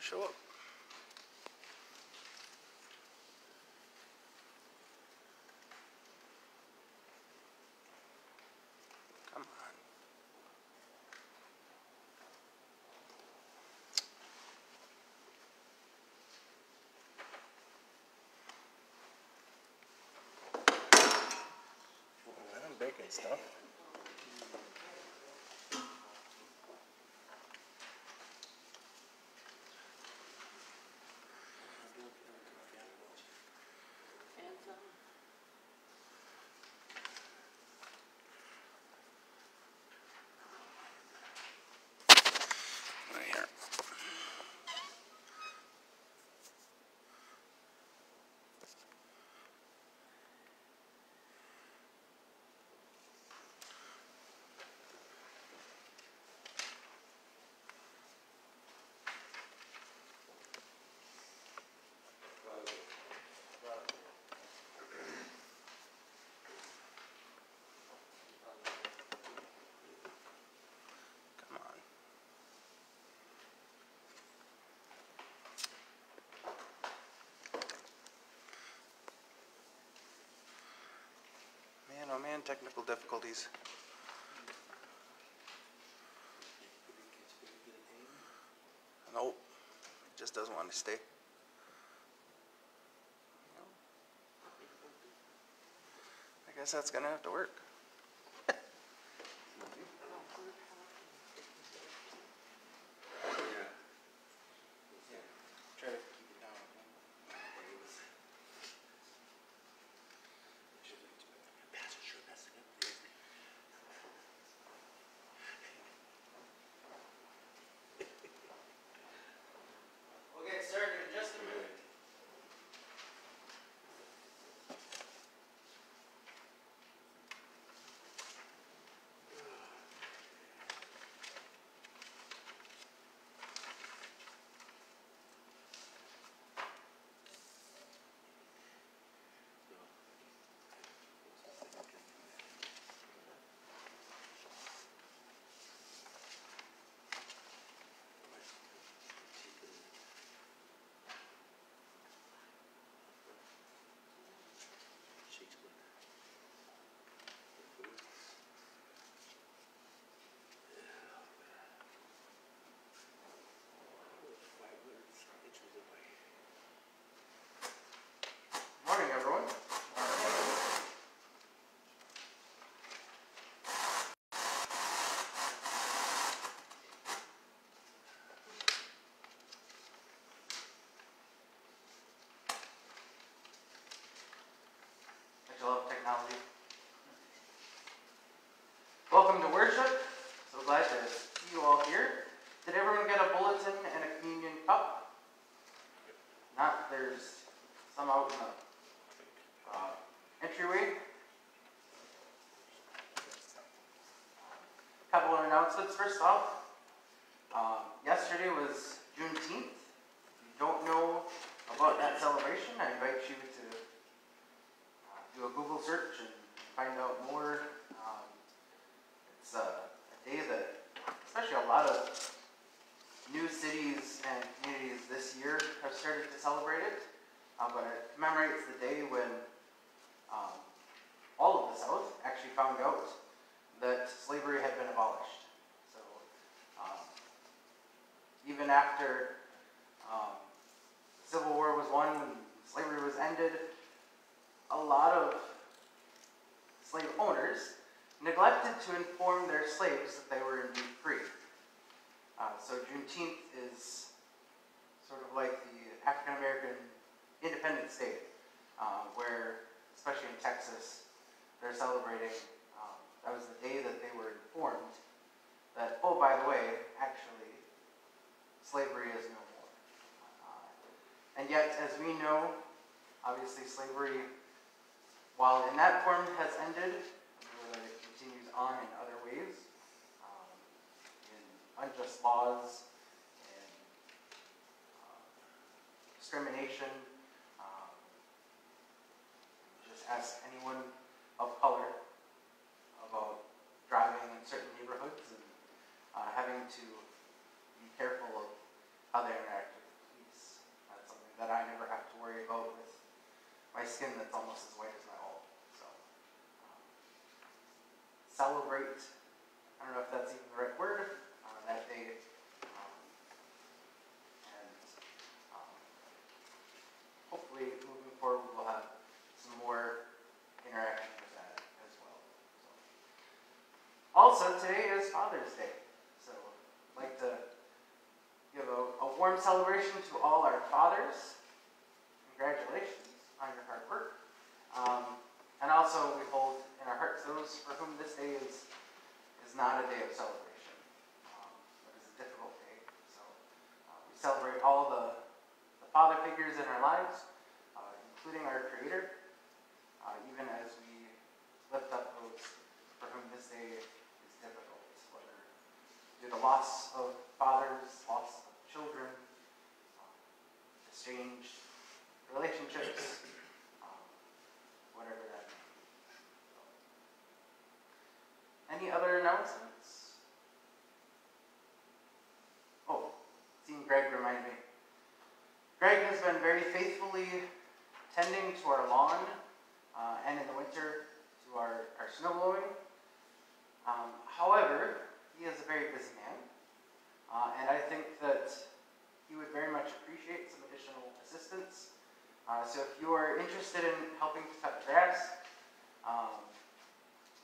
Show up. Come on. I'm baking stuff. Right here. Come on. Man, technical difficulties. Nope, it just doesn't want to stay. I guess that's gonna have to work. Try to keep it down. We'll get started in just a minute. Morning, everyone. Welcome to worship. So glad to see you all here. Did everyone get a bulletin and a communion cup? Not, there's some out in the uh, entryway. Couple of announcements first off. Um, yesterday was Juneteenth. If you don't know about that celebration, I invite you to uh, do a Google search and find out more. Um, it's a, a day that, especially a lot of new cities and communities this year have started to celebrate it. Uh, but it commemorates the day when um, all of the South actually found out that slavery had been abolished. So um, even after um, the Civil War was won and slavery was ended, a lot of slave owners neglected to inform their slaves that they were indeed free. Uh, so Juneteenth is sort of like the African American Independence Day, uh, where, especially in Texas, they're celebrating. Um, that was the day that they were informed that, oh, by the way, actually, slavery is no more. Uh, and yet, as we know, obviously, slavery, while in that form has ended, it continues on in other ways, um, in unjust laws, in uh, discrimination, um, just ask anyone of color about driving in certain neighborhoods and uh, having to be careful of how they interact with the police. That's something that I never have to worry about with my skin that's almost as white as celebrate. I don't know if that's even the right word uh, that day. Um, and um, hopefully, moving forward, we'll have some more interaction with that as well. So. Also, today is Father's Day, so I'd like to give a, a warm celebration to all our fathers. Congratulations on your hard work. Um, and also, we hold in our hearts those for whom this day is is not a day of celebration, um, but is a difficult day. So uh, we celebrate all the, the father figures in our lives, uh, including our Creator, uh, even as we lift up those for whom this day is difficult, whether due to loss of fathers, loss of children, um, estranged relationships, um, whatever that may be. Any other announcements? Oh, seeing Greg reminded me. Greg has been very faithfully tending to our lawn uh, and in the winter to our, our snow blowing. Um, however, he is a very busy man, uh, and I think that he would very much appreciate some additional assistance. Uh, so if you are interested in helping to cut grass, um,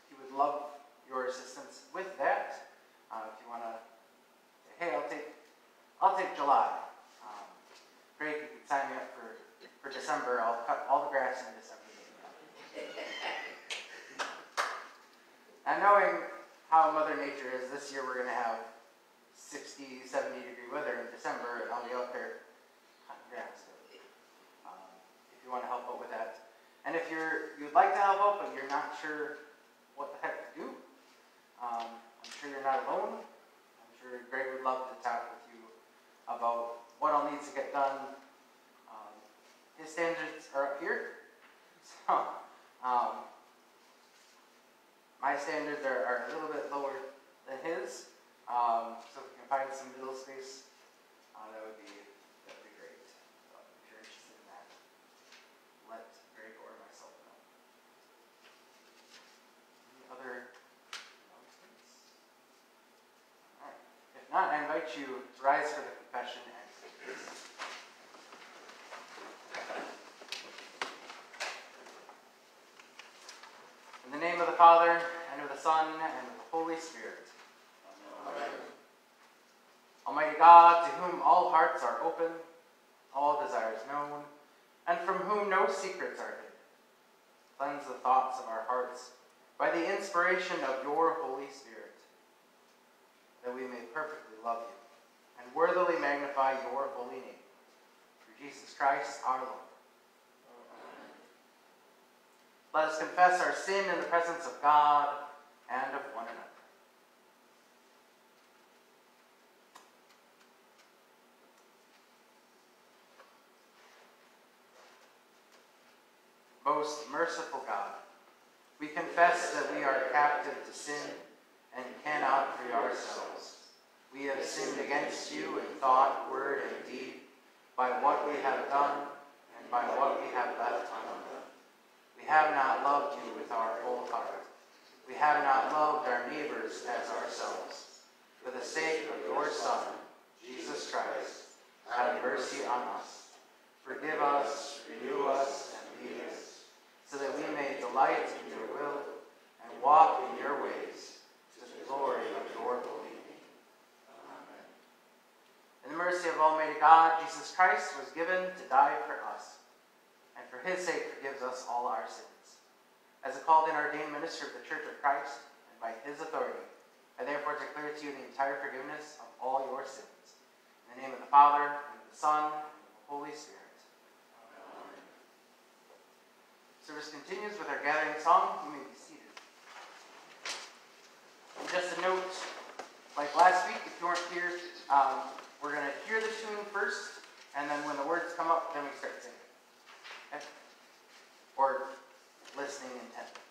he would love your assistance with that. Uh, if you want to say, hey, I'll take, I'll take July. Um, you can sign me up for, for December. I'll cut all the grass in December. And knowing how Mother Nature is, this year we're going to have 60, 70 degree weather in December, and I'll be out there cutting grass. So, um, if you want to help out with that. And if you're, you'd like to help out, but you're not sure what the heck to do, um, I'm sure you're not alone. I'm sure Greg would love to talk with about what all needs to get done. Um, his standards are up here. So, um, my standards are, are a little bit lower than his. Um, so if we can find some middle space, uh, that would be that would be great. So if you're interested in that, let Greg or myself know. Any other announcements? All right. If not, I invite you to rise for the confession and In Father, and of the Son, and of the Holy Spirit. Amen. Almighty God, to whom all hearts are open, all desires known, and from whom no secrets are hid, cleanse the thoughts of our hearts by the inspiration of your Holy Spirit, that we may perfectly love you and worthily magnify your holy name. Through Jesus Christ our Lord. Let us confess our sin in the presence of God and of one another. Most merciful God, we confess that we are captive to sin and cannot free ourselves. We have sinned against you in thought, word, and deed, by what we have done and by what we have left undone. We have not loved you with our whole heart. We have not loved our neighbors as ourselves. For the sake of your Son, Jesus Christ, have mercy on us. Forgive us, renew us, and lead us, so that we may delight in your will and walk in your ways, to the glory of your name. Amen. In the mercy of Almighty God, Jesus Christ was given to die for us, and for his sake forgives us all our sins. As a called and ordained minister of the Church of Christ, and by his authority, I therefore declare to you the entire forgiveness of all your sins. In the name of the Father, and of the Son, and of the Holy Spirit. Amen. Service continues with our gathering song. You may be seated. And just a note, like last week, if you weren't here, um, we're going to hear the tune first, and then when the words come up, then we start singing. Or listening intently.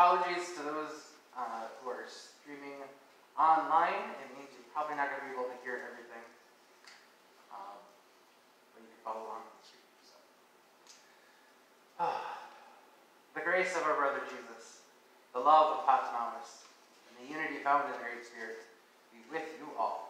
apologies to those uh, who are streaming online. It means you're probably not going to be able to hear everything. Um, but you can follow along on the. So. Oh. The grace of our brother Jesus, the love of Patmos, and the unity found in the Great Spirit be with you all.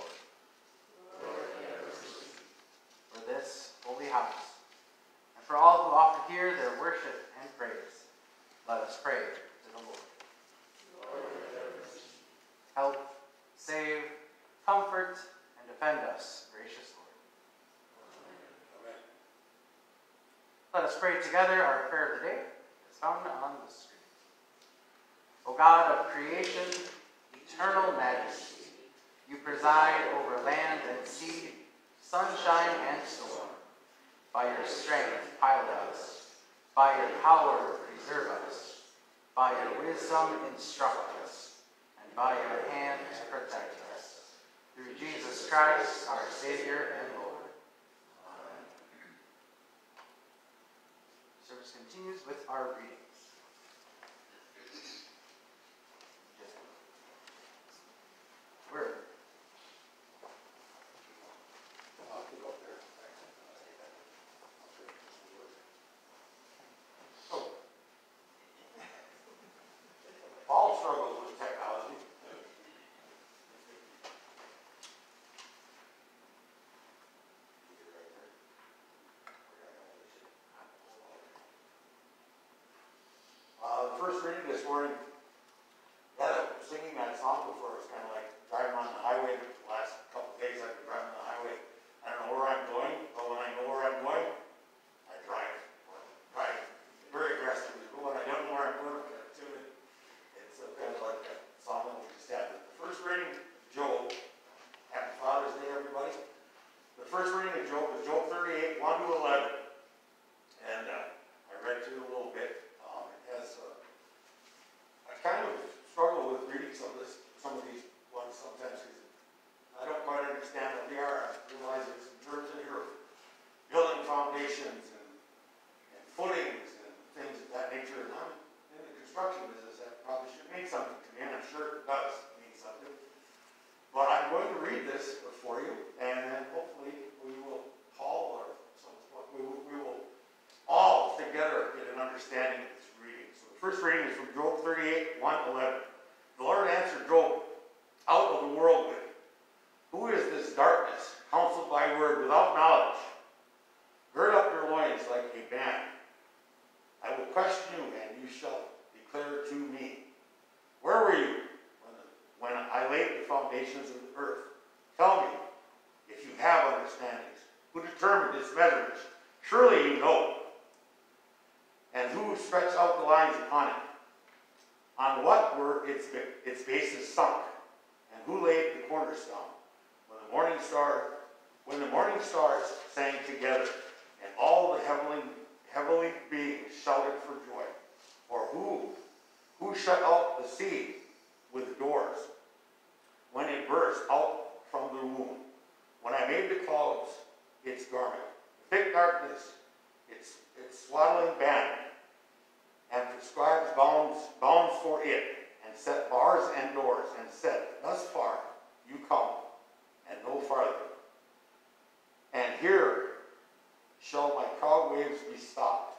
together our prayer of the day, found on the screen. O God of creation, eternal majesty, you preside over land and sea, sunshine and storm. By your strength, pilot us. By your power, preserve us. By your wisdom, instruct first reading this morning, uh, singing that song before, it's kind of like driving on the highway. out from the womb. When I made the clouds, its garment, thick darkness, its, its swaddling band, and prescribes bounds, bounds for it, and set bars and doors, and said, Thus far you come, and no farther. And here shall my proud waves be stopped.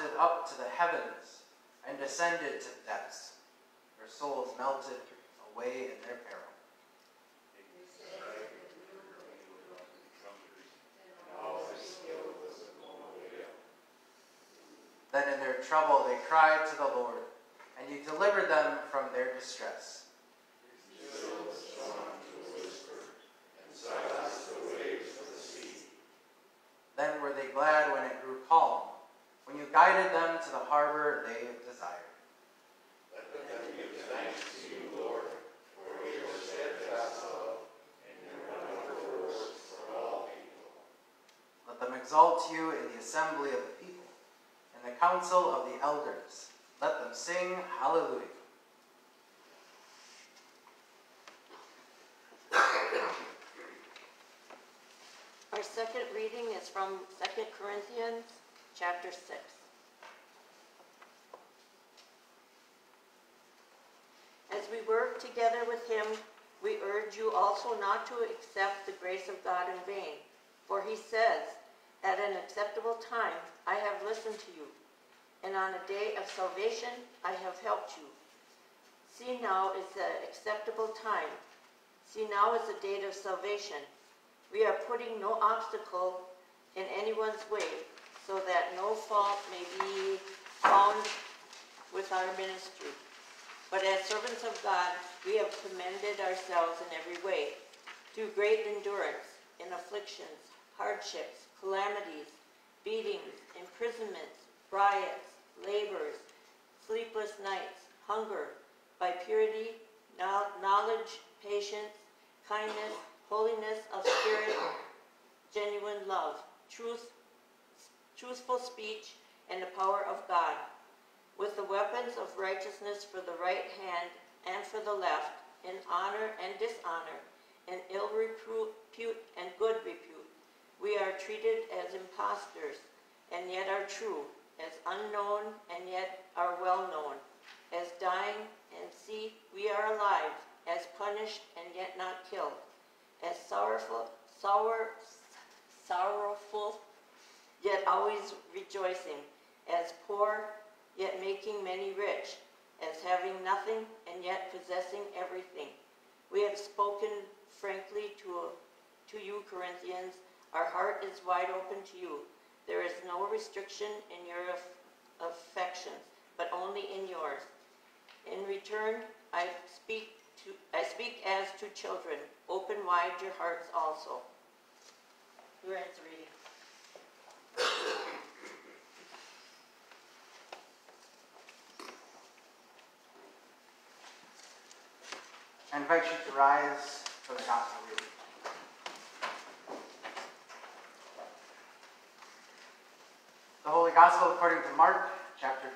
Mounted up to the heavens and descended to the depths. Their souls melted away in their peril. Then in their trouble they cried to the Lord, and you delivered them from their distress. Then were they glad when it grew calm, guided them to the harbor they desired. Let them give thanks to you, Lord, for. Let them exalt you in the assembly of the people, in the council of the elders. Let them sing hallelujah. Our second reading is from 2 Corinthians, chapter 6. As we work together with him, we urge you also not to accept the grace of God in vain. For he says, At an acceptable time I have listened to you, and on a day of salvation I have helped you. See now is the acceptable time. See now is the date of salvation. We are putting no obstacle in anyone's way, so that no fault may be found with our ministry. But as servants of God, we have commended ourselves in every way, through great endurance, in afflictions, hardships, calamities, beatings, imprisonments, riots, labors, sleepless nights, hunger, by purity, knowledge, patience, kindness, holiness of spirit, genuine love, truth, truthful speech, and the power of God, with the weapons of righteousness for the right hand and for the left, in honor and dishonor, in ill repute and good repute. We are treated as impostors, and yet are true, as unknown and yet are well known, as dying and see we are alive, as punished and yet not killed, as sorrowful, sour, sorrowful, yet always rejoicing, as poor, yet making many rich, as having nothing and yet possessing everything. We have spoken frankly to, to you, Corinthians. Our heart is wide open to you. There is no restriction in your aff- affections, but only in yours. In return, I speak to, I speak as to children. Open wide your hearts also. Ends the reading. I invite you to rise for the gospel reading. The Holy Gospel according to Mark, chapter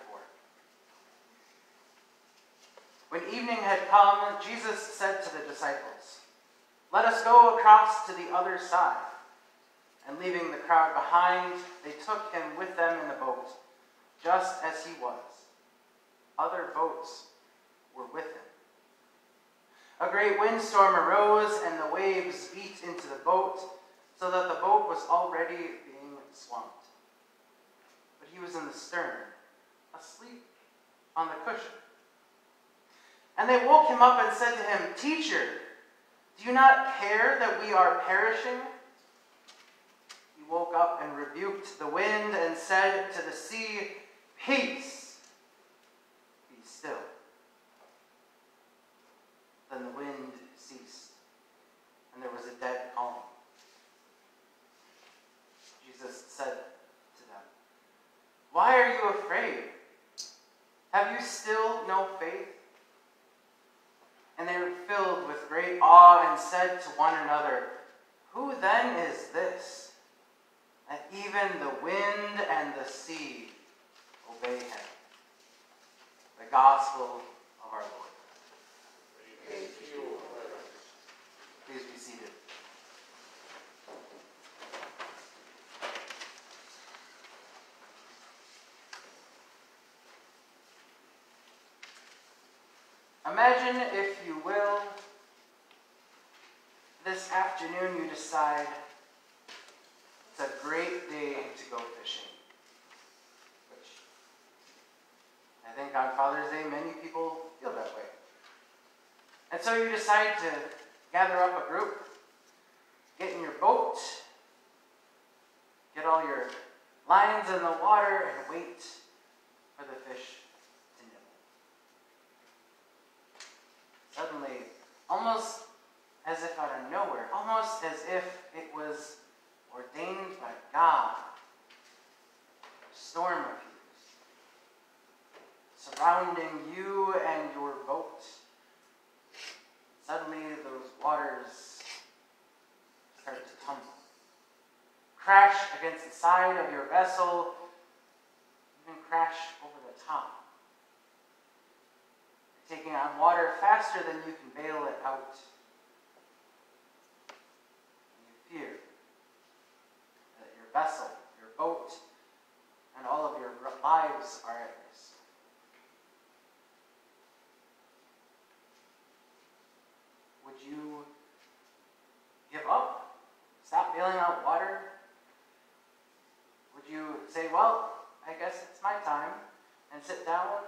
4. When evening had come, Jesus said to the disciples, Let us go across to the other side. And leaving the crowd behind, they took him with them in the boat, just as he was. Other boats were with him. A great windstorm arose, and the waves beat into the boat, so that the boat was already being swamped. But he was in the stern, asleep on the cushion. And they woke him up and said to him, Teacher, do you not care that we are perishing? He woke up and rebuked the wind and said to the sea, Peace, be still. Then the wind ceased, and there was a dead calm. Jesus said to them, Why are you afraid? Have you still no faith? And they were filled with great awe and said to one another, Who then is this? That even the wind and the sea obey him. The gospel of our Lord. Please be seated. Imagine, if you will, this afternoon you decide it's a great day to go fishing. But I think on Father's Day, many people feel that way. And so you decide to gather up a group, get in your boat, get all your lines in the water, and wait for the fish to nibble. Suddenly, almost as if out of nowhere, almost as if it was ordained by God, a storm appears, surrounding you and your boat. Suddenly, those waters start to tumble, crash against the side of your vessel, even crash over the top, taking on water faster than you can bail it out. And you fear that your vessel, your boat, and all of your lives are at risk. Would you give up? Stop bailing out water? Would you say, well, I guess it's my time, and sit down?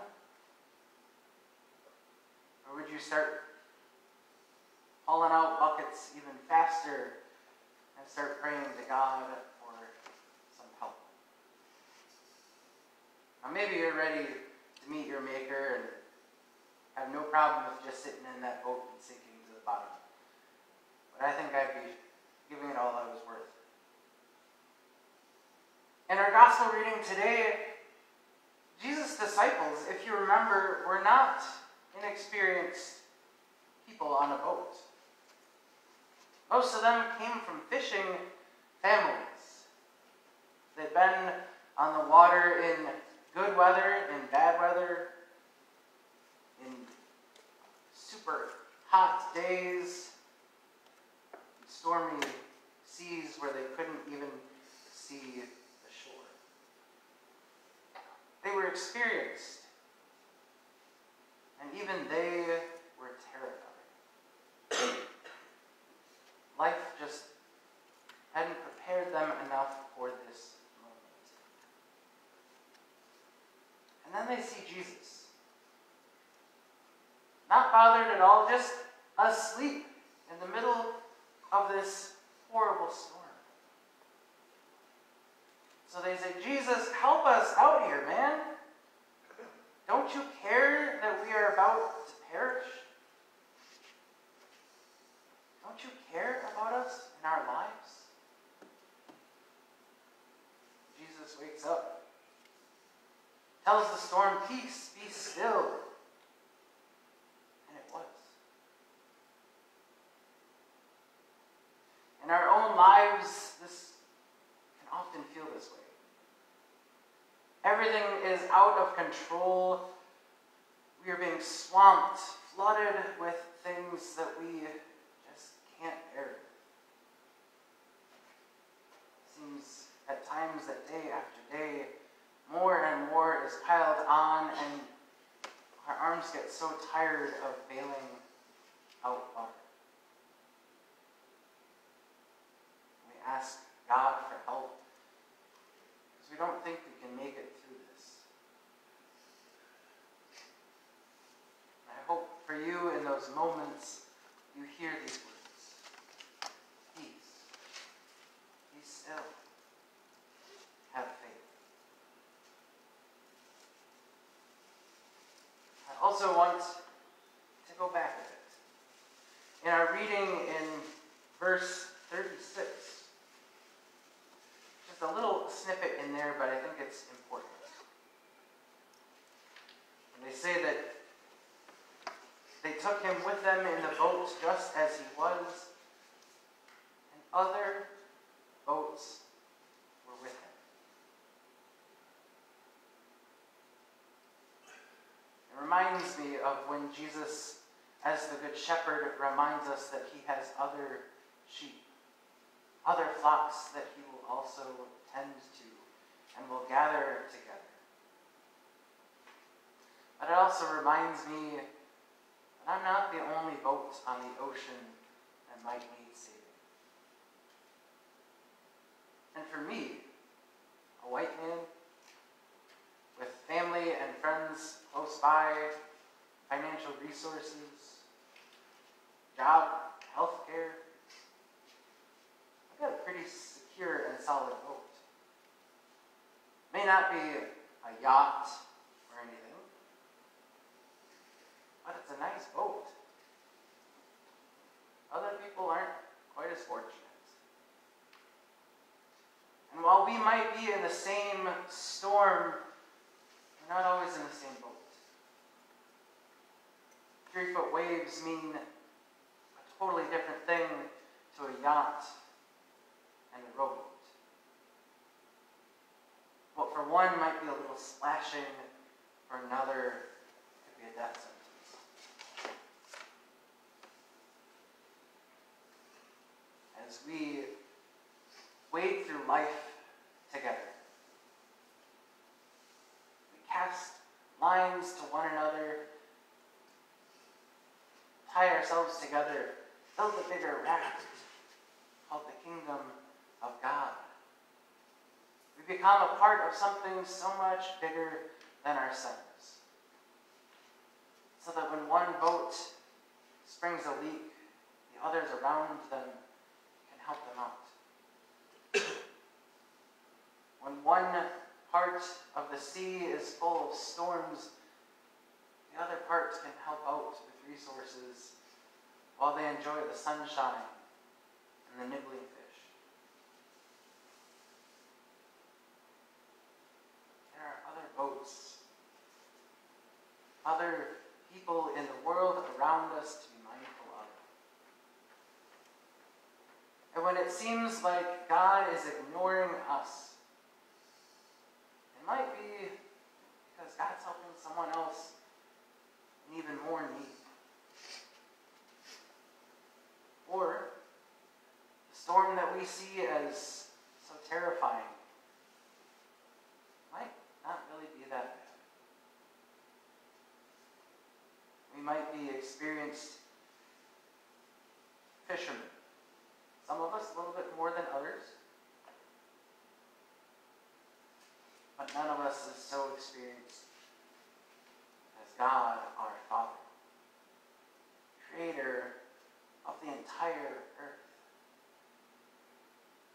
Or would you start hauling out buckets even faster and start praying to God for some help? Now, maybe you're ready to meet your Maker and have no problem with just sitting in that boat and sinking to the bottom. But I think I'd be giving it all I was worth. In our gospel reading today, Jesus' disciples, if you remember, were not inexperienced people on a boat. Most of them came from fishing families. They'd been on the water in good weather, in bad weather, in super hot days, stormy seas where they couldn't even see the shore. They were experienced, and even they were terrified. Life just hadn't prepared them enough for this moment. And then they see Jesus. Not bothered at all, just asleep in the middle of this horrible storm. So they say, Jesus, help us out here, man. Don't you care that we are about to perish? Don't you care about us and our lives? Jesus wakes up, tells the storm, Peace, be still. And it was. In our own lives, this can often feel this way. Everything is out of control. We are being swamped, flooded with things that we just can't bear. Seems at times that day after day, more and more is piled on, and our arms get so tired of bailing out water. We ask God for help because we don't think we can make it through this. I hope for you in those moments you hear these words Peace. Be still. Have faith. I also want to go back a bit. In our reading in verse 36, just a little snippet in there, but I think it's important. And they say that took him with them in the boat just as he was, and other boats were with him. It reminds me of when Jesus, as the Good Shepherd, reminds us that he has other sheep, other flocks that he will also tend to and will gather together. But it also reminds me I'm not the only boat on the ocean that might need saving. And for me, a white man, with family and friends close by, financial resources, job, health care, I've got a pretty secure and solid boat. May not be a yacht it's a nice boat. Other people aren't quite as fortunate. And while we might be in the same storm, we're not always in the same boat. Three foot waves mean a totally different thing to a yacht and a rowboat. What for one might be a little splashing, for another could be a death sentence. As we wade through life together, we cast lines to one another, tie ourselves together, build a bigger raft called the kingdom of God. We become a part of something so much bigger than ourselves. So that when one boat springs a leak, the others around them help them out. when one part of the sea is full of storms, the other parts can help out with resources while they enjoy the sunshine and the nibbling fish. There are other boats, other people in the world around us to be mindful of. And when it seems like God is ignoring us, it might be because God's helping someone else in even more need. Or the storm that we see as so terrifying might not really be that bad. We might be experienced fishermen. Some of us a little bit more than others. But none of us is so experienced as God our Father, Creator of the entire earth.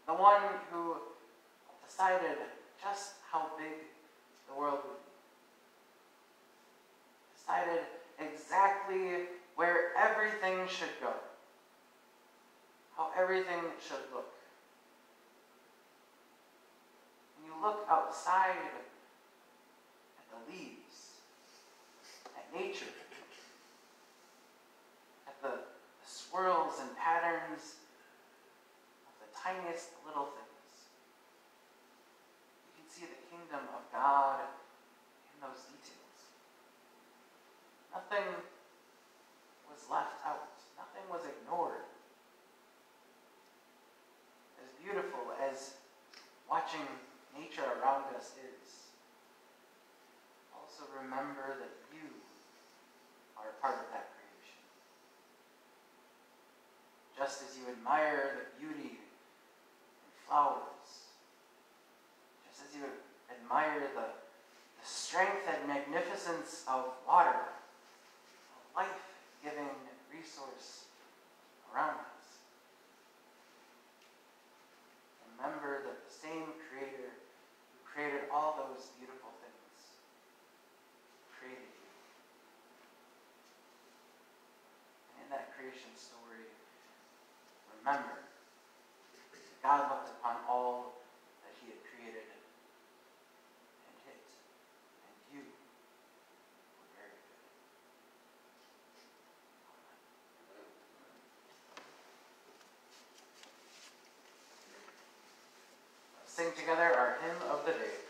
The one who decided just how big the world would be. Decided exactly where everything should go. How everything should look. When you look outside at the leaves, at nature, at the, swirls and patterns of the tiniest little things, you can see the kingdom of God in those details. Nothing was left out, nothing was ignored. As beautiful as watching nature around us is, also remember that you are a part of that creation. Just as you admire the beauty in flowers, just as you admire the, the strength and magnificence of water, a life-giving resource around us. Remember that the same Creator who created all those beautiful things created you. And in that creation remember that God looked upon all that He had created and hit, and you were very good. Let's sing together our hymn of the day.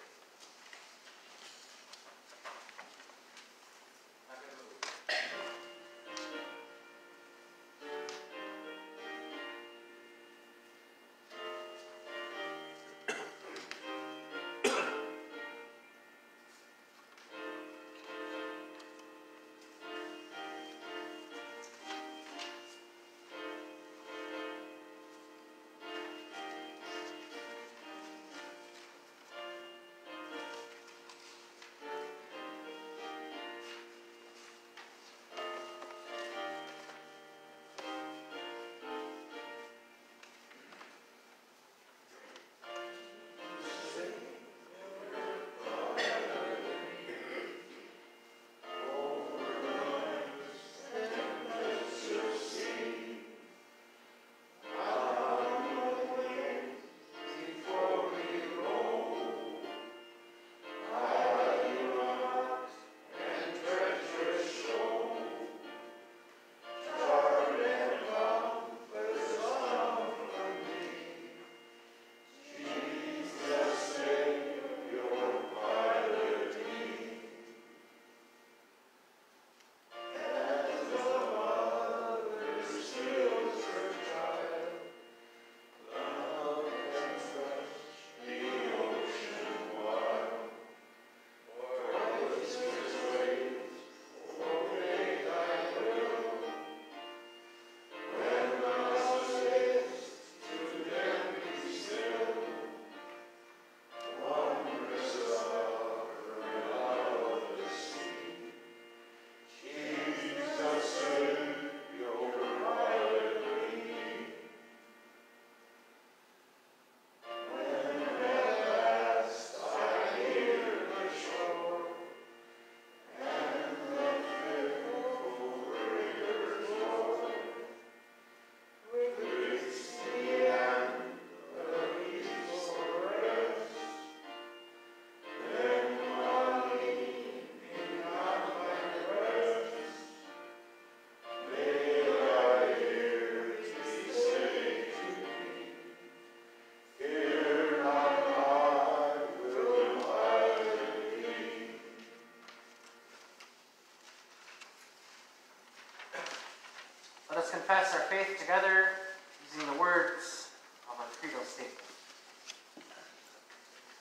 Words of our credo statement.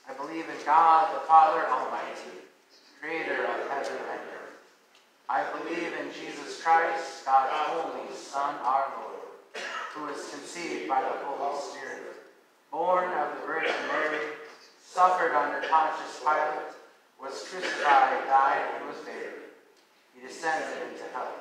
I believe in God, the Father Almighty, creator of heaven and earth. I believe in Jesus Christ, God's only Son, our Lord, who was conceived by the Holy Spirit, born of the Virgin Mary, suffered under Pontius Pilate, was crucified, died, and was buried. He descended into hell.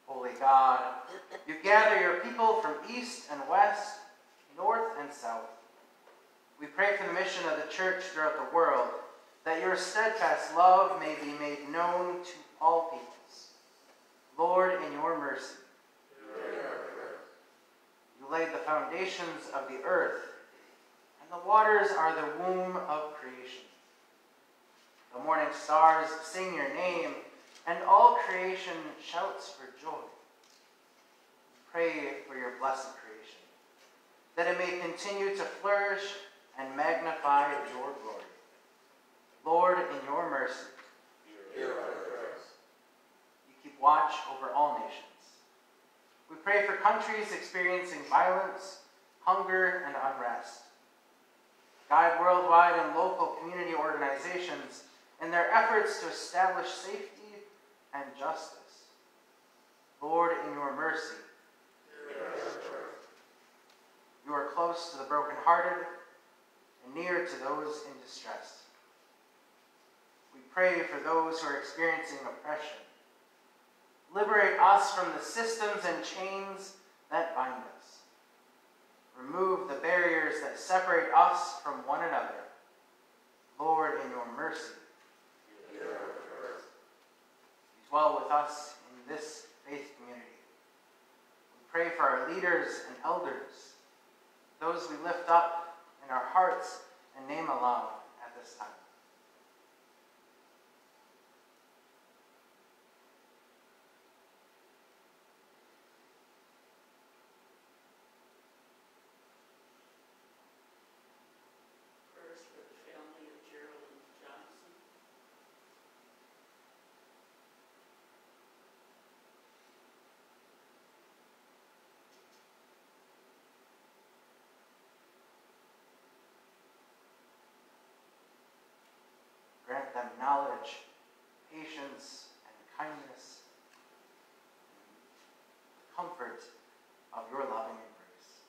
Holy God, you gather your people from east and west, north and south. We pray for the mission of the church throughout the world, that your steadfast love may be made known to all peoples. Lord, in your mercy, you laid the foundations of the earth, and the waters are the womb of creation. The morning stars sing your name, and all creation shouts for joy. Pray for your blessed creation, that it may continue to flourish and magnify your glory. Lord, in your mercy, Hear our you keep watch over all nations. We pray for countries experiencing violence, hunger, and unrest. Guide worldwide and local community organizations in their efforts to establish safety and justice. Lord, in your mercy, you are close to the brokenhearted and near to those in distress. We pray for those who are experiencing oppression. Liberate us from the systems and chains that bind us. Remove the barriers that separate us from one another. Lord, in your mercy, dwell with us in this faith community. We pray for our leaders and elders, those we lift up in our hearts and name aloud at this time. Prayers for the family of Geraldine Johnson. Grant them knowledge, patience, and kindness, the comfort of your loving embrace.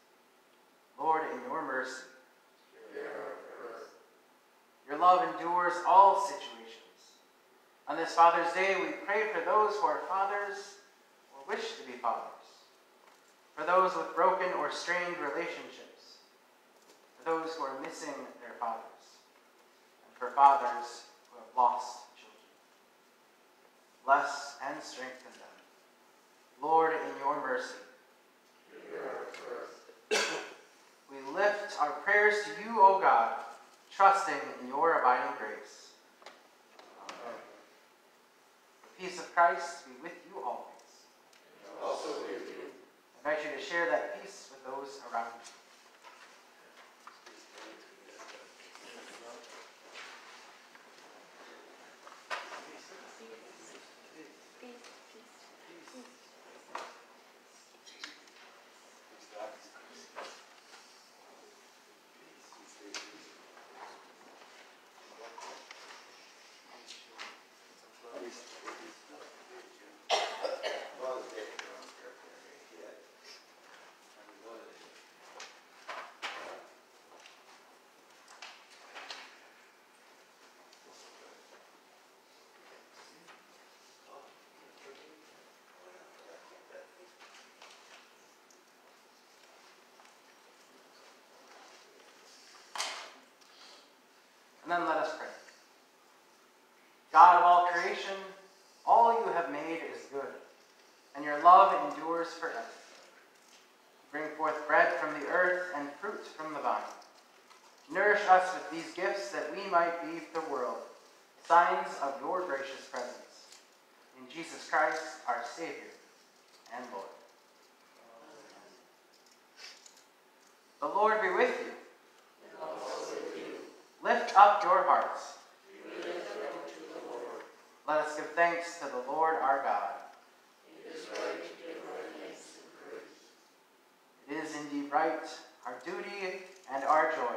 Lord, in your mercy, your love endures all situations. On this Father's Day, we pray for those who are fathers or wish to be fathers, for those with broken or strained relationships, for those who are missing their fathers, and for fathers who have lost children. Bless and strengthen them. Lord, in your mercy, we lift our prayers to you, O God, trusting in your abiding grace. The peace of Christ be with you always. Also with you. I invite you to share that peace with those around you. And then let us pray. God of all creation, all you have made is good, and your love love endures forever. Bring forth bread from the earth and fruit from the vine. Nourish us with these gifts that we might be the world signs of your gracious presence. In Jesus Christ, our Savior and Lord. The Lord be with you. Lift up your hearts. Let us give thanks to the Lord our God. It is indeed right, our duty and our joy,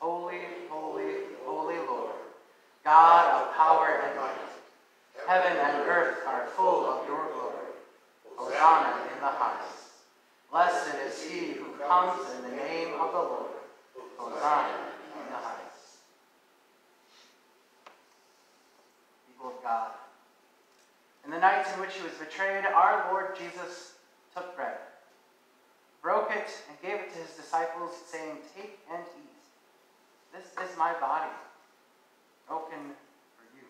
Holy, holy, holy Lord, God of power and might. Heaven and earth are full of your glory. Hosanna in the highest. Blessed is he who comes in the name of the Lord. Hosanna in the highest. People of God, in the night in which he was betrayed, our Lord Jesus took bread, broke it, and gave it to his disciples, saying, Take and. This is my body, broken for you.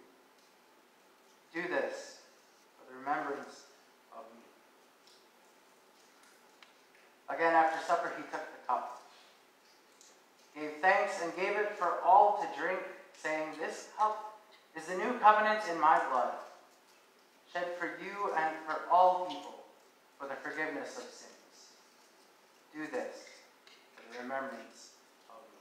Do this for the remembrance of me. Again, after supper, he took the cup, gave thanks, and gave it for all to drink, saying, This cup is the new covenant in my blood, shed for you and for all people for the forgiveness of sins. Do this for the remembrance of me.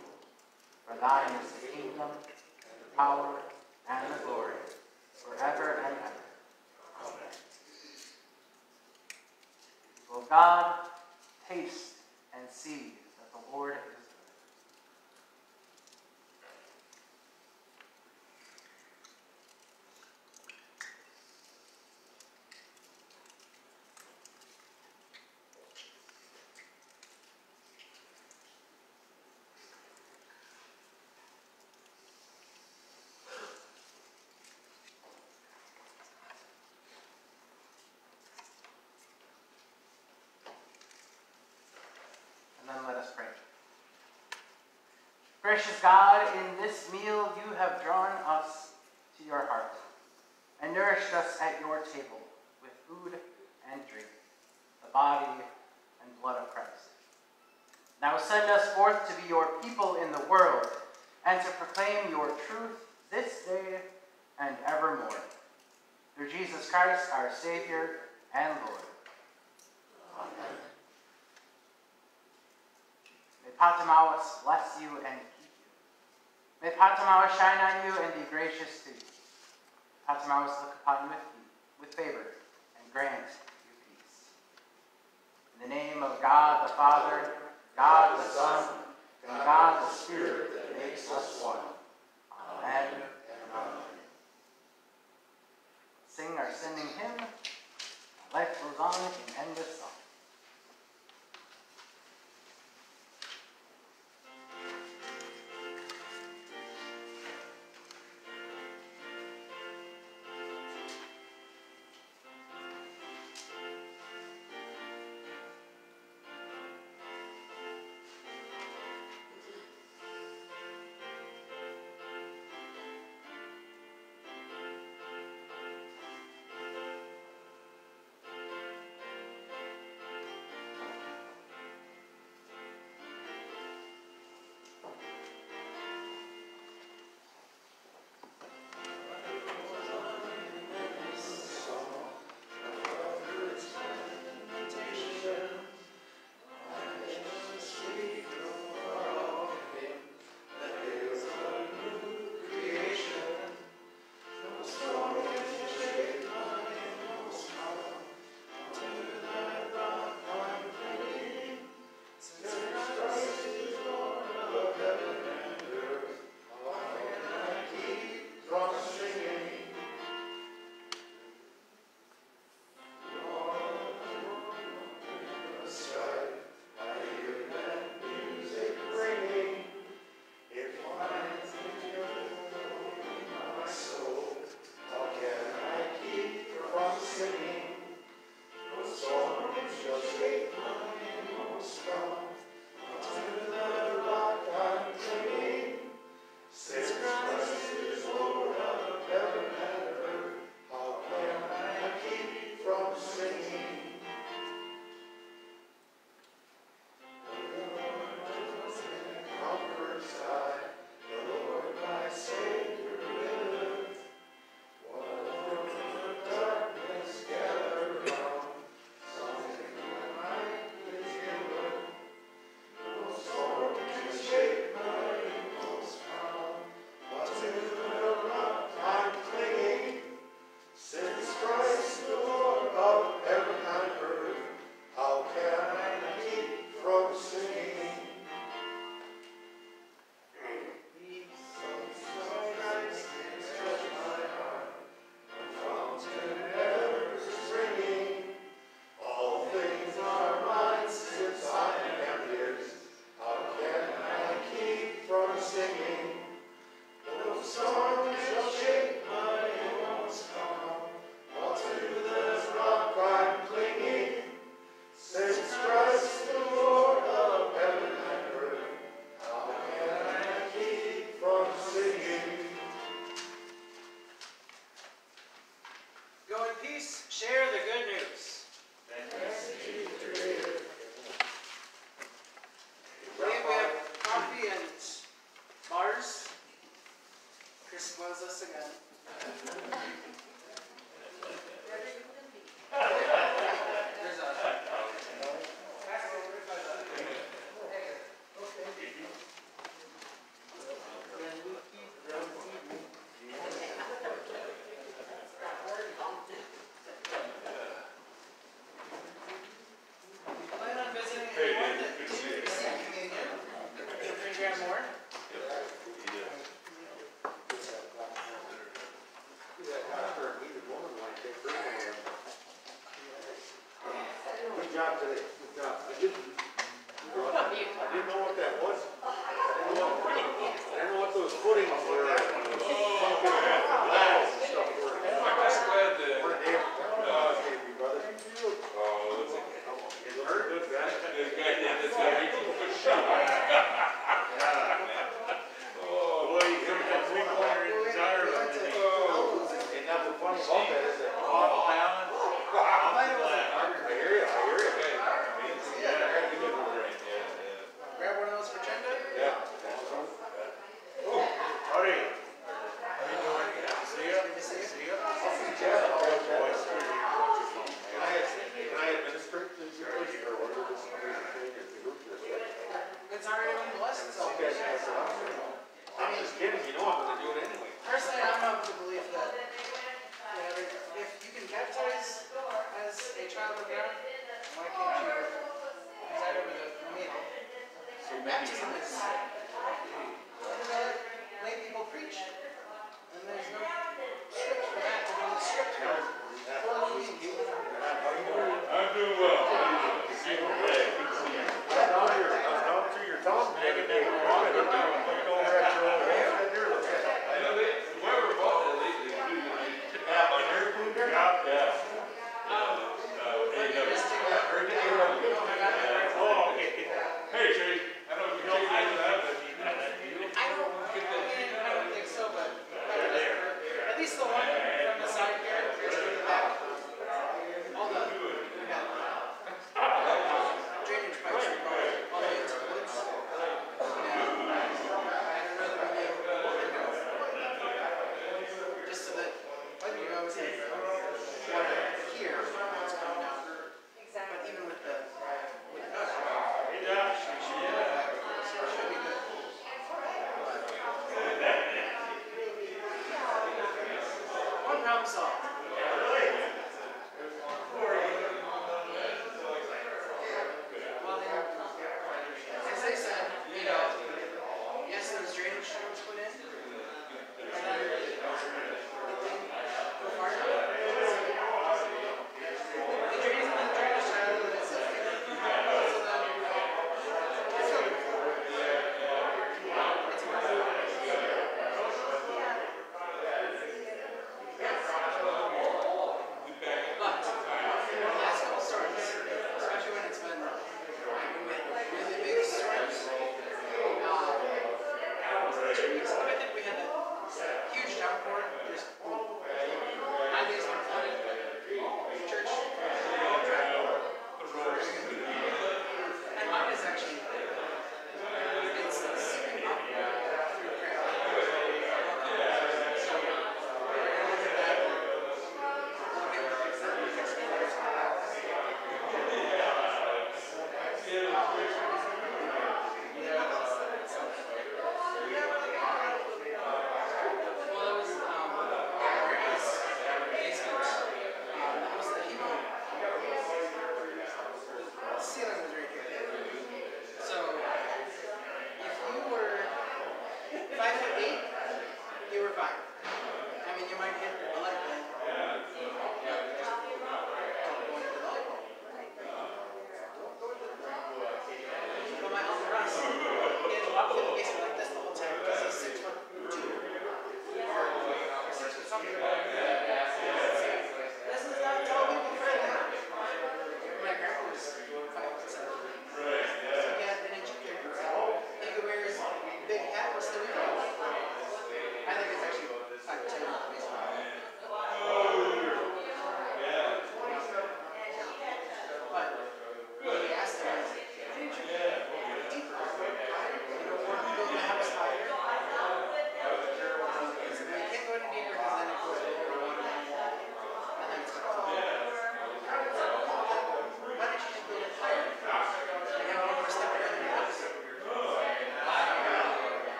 For thine is the kingdom, and the power, and the glory, forever and ever. Amen. Will God taste and see that the Lord is then let us pray. Gracious God, in this meal you have drawn us to your heart and nourished us at your table with food and drink, the body and blood of Christ. Now send us forth to be your people in the world and to proclaim your truth this day and evermore. Through Jesus Christ, our Savior and Lord. Amen. May Patamawas bless you and keep you. May Patamawas shine on you and be gracious to you. Patamawas look upon you with, favor and grant you peace. In the name of God the Father, God the Son, and God the Spirit that makes us one. Amen and amen. Sing our sending hymn. Life goes on in endless song.